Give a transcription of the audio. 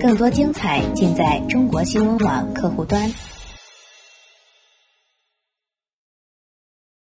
更多精彩尽在中国新闻网客户端。